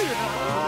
Good.